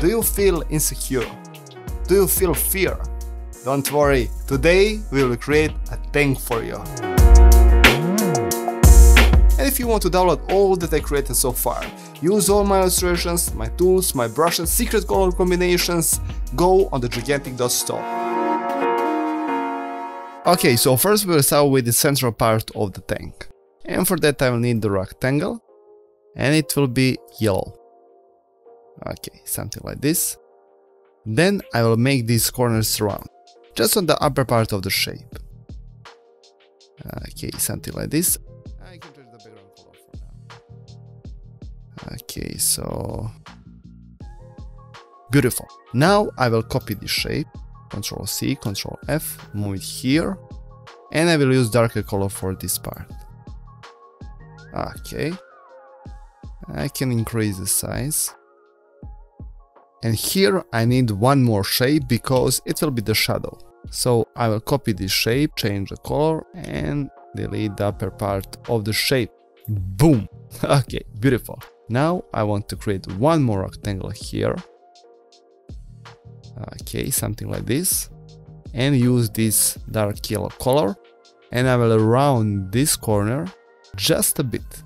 Do you feel insecure? Do you feel fear? Don't worry, today we will create a tank for you. And if you want to download all that I created so far, use all my illustrations, my tools, my brushes, secret color combinations, go on the gigantic gigantic.store. Okay, so first we'll start with the central part of the tank. And for that I will need the rectangle, and it will be yellow. Okay, something like this. Then I will make these corners round, just on the upper part of the shape. Okay, something like this. I can change the background color for now. Okay, so... Beautiful. Now I will copy this shape, Control C, Control F, move it here, and I will use darker color for this part. Okay. I can increase the size. And here I need one more shape because it will be the shadow. So I will copy this shape, change the color and delete the upper part of the shape. Boom! Okay, beautiful. Now I want to create one more rectangle here. Okay, something like this. And use this dark yellow color. And I will round this corner just a bit.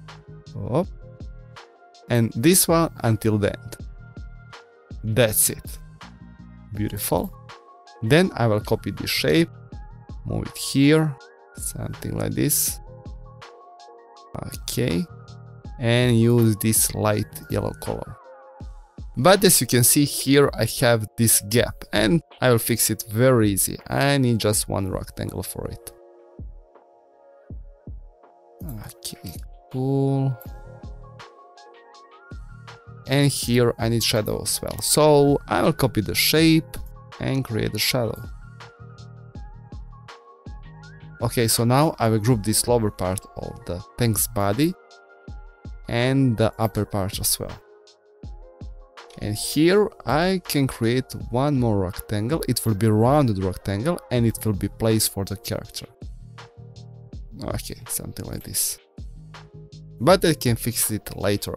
And this one until the end. That's it. Beautiful. Then I will copy this shape, move it here, something like this. Okay. And use this light yellow color. But as you can see here I have this gap and I will fix it very easy. I need just one rectangle for it. Okay, cool and here I need shadow as well. So I will copy the shape and create a shadow. Okay, so now I will group this lower part of the tank's body and the upper part as well. And here I can create one more rectangle. It will be rounded rectangle and it will be placed for the character. Okay, something like this. But I can fix it later.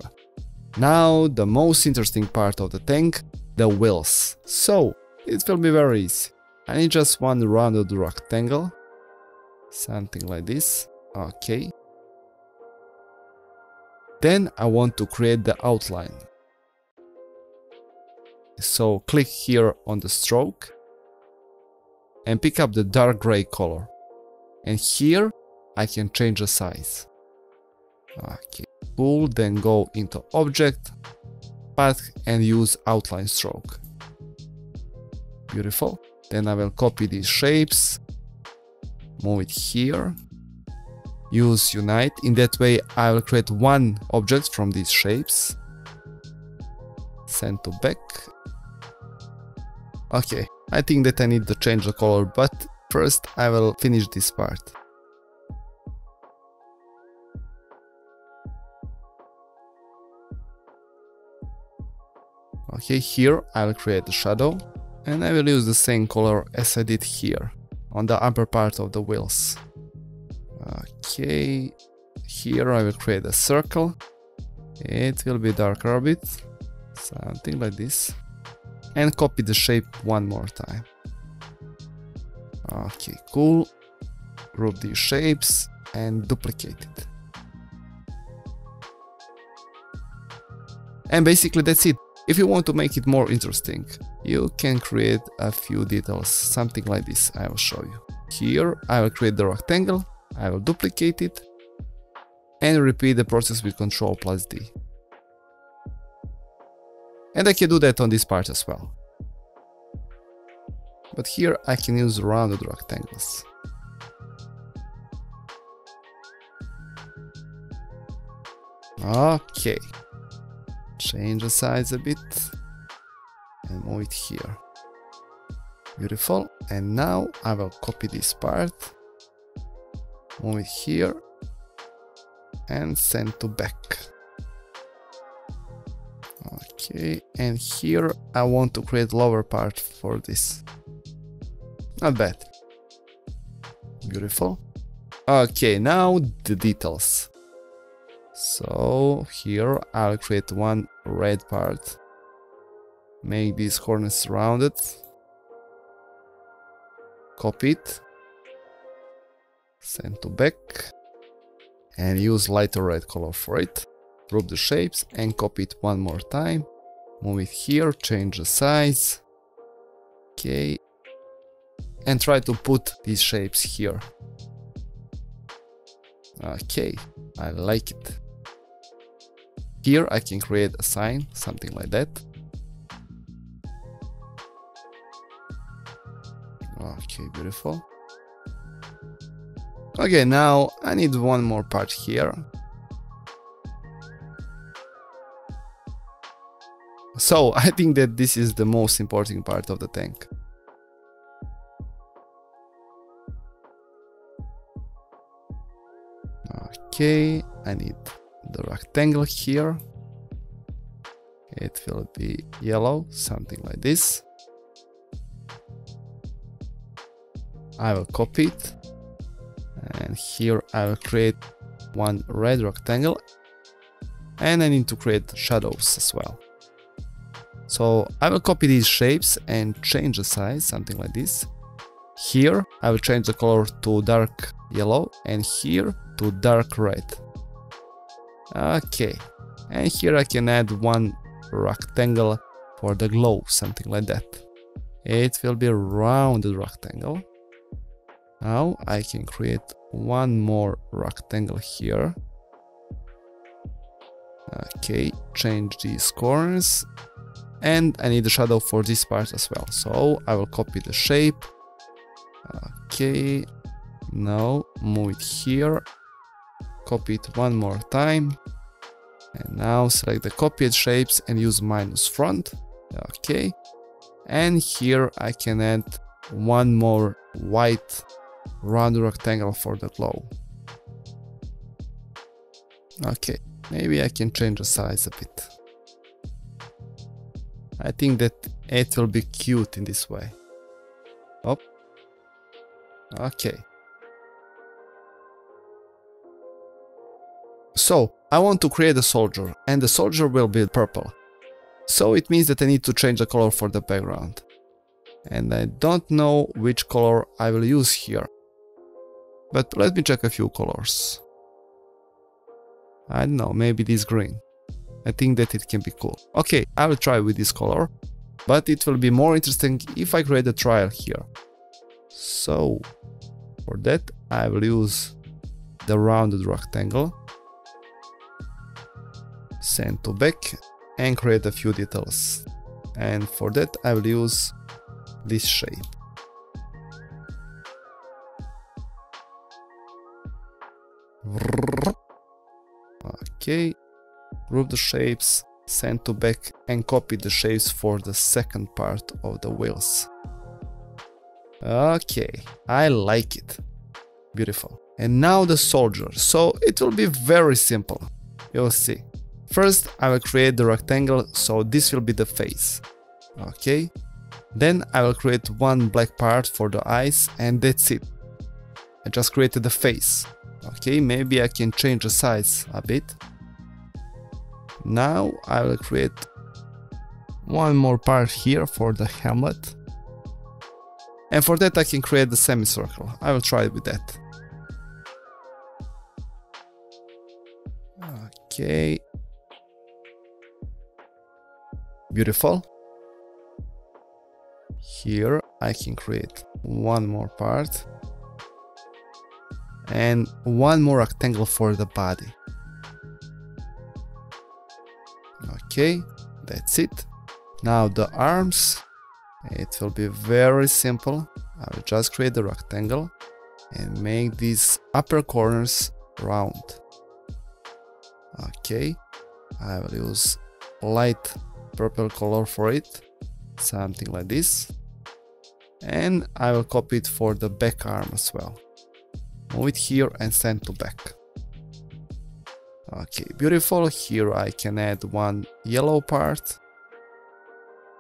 Now the most interesting part of the tank, the wheels. So, it will be very easy. I need just one rounded rectangle. Something like this. Okay. Then I want to create the outline. So click here on the stroke and pick up the dark gray color. And here I can change the size. Okay tool, then go into object, path and use outline stroke. Beautiful. Then I will copy these shapes, move it here, use unite. In that way I will create one object from these shapes. Send to back. Okay, I think that I need to change the color, but first I will finish this part. Okay, here I'll create a shadow and I will use the same color as I did here on the upper part of the wheels. Okay, here I will create a circle. It will be darker a bit, something like this. And copy the shape one more time. Okay, cool. Group these shapes and duplicate it. And basically that's it. If you want to make it more interesting, you can create a few details, something like this I will show you. Here I will create the rectangle, I will duplicate it, and repeat the process with Ctrl plus D. And I can do that on this part as well. But here I can use rounded rectangles. Okay, change the size a bit. And move it here. Beautiful. And now I will copy this part. Move it here. And send to back. Okay. And here I want to create lower part for this. Not bad. Beautiful. Okay. Now the details so here I'll create one red part. make these corners rounded. Copy it. Send to back. And use lighter red color for it. Group the shapes and copy it one more time. Move it here change the size. Okay. And try to put these shapes here. Okay I like it here I can create a sign something like that. Okay beautiful. Okay now I need one more part here. So I think that this is the most important part of the tank. Okay I need the rectangle here it will be yellow something like this I will copy it and here I will create one red rectangle and I need to create shadows as well. So I will copy these shapes and change the size, something like this. Here I will change the color to dark yellow and here to dark red. Okay, and here I can add one rectangle for the glow, something like that. It will be a rounded rectangle now I can create one more rectangle here. Okay, change these corners. And I need a shadow for this part as well. So I will copy the shape. Okay, now move it here. Copy it one more time. And now select the copied shapes and use minus front. Okay. And here I can add one more white round rectangle for the glow. Okay, maybe I can change the size a bit. I think that it will be cute in this way. Oh. Okay. So, I want to create a soldier, and the soldier will be purple. So it means that I need to change the color for the background. And I don't know which color I will use here. But let me check a few colors. I don't know, maybe this green. I think that it can be cool. Okay, I will try with this color, but it will be more interesting if I create a trial here. So, for that I will use the rounded rectangle, send to back and create a few details. And for that I will use this shape. Okay, group the shapes, send to back and copy the shapes for the second part of the wheels. Okay, I like it. Beautiful. And now the soldier, so it will be very simple. You'll see. First, I will create the rectangle, so this will be the face. Okay. Then I will create one black part for the eyes and that's it. I just created the face. Okay, maybe I can change the size a bit. Now I will create one more part here for the helmet. And for that I can create the semicircle. I will try with that. Okay. Beautiful. Here I can create one more part and one more rectangle for the body. Okay, that's it. Now the arms, it will be very simple. I will just create the rectangle and make these upper corners round. Okay, I will use light purple color for it, something like this. And I will copy it for the back arm as well move it here and send to back. Okay, beautiful. Here I can add one yellow part.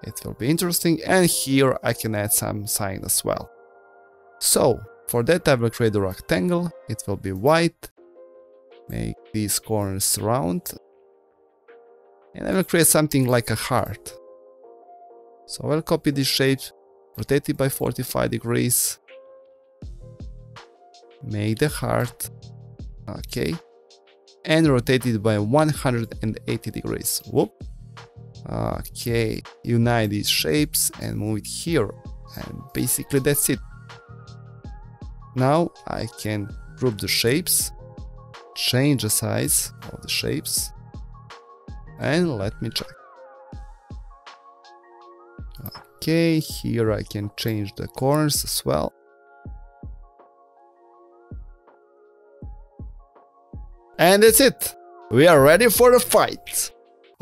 It will be interesting. And here I can add some sign as well. So, for that I will create a rectangle. It will be white. Make these corners round. And I will create something like a heart. So I'll copy this shape, rotate it by 45 degrees, make the heart, okay, and rotate it by 180 degrees. Whoop. Okay, unite these shapes and move it here. And basically that's it. Now I can group the shapes, change the size of the shapes, and let me check. Okay, here I can change the corners as well. And that's it! We are ready for the fight!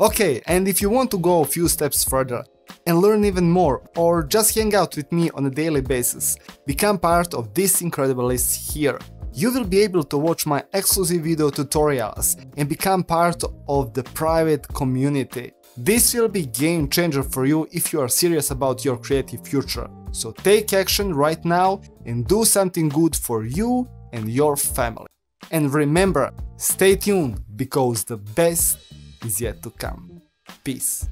Okay, and if you want to go a few steps further and learn even more or just hang out with me on a daily basis, become part of this incredible list here. You will be able to watch my exclusive video tutorials and become part of the private community. This will be game changer for you if you are serious about your creative future. So take action right now and do something good for you and your family. And remember, stay tuned because the best is yet to come. Peace.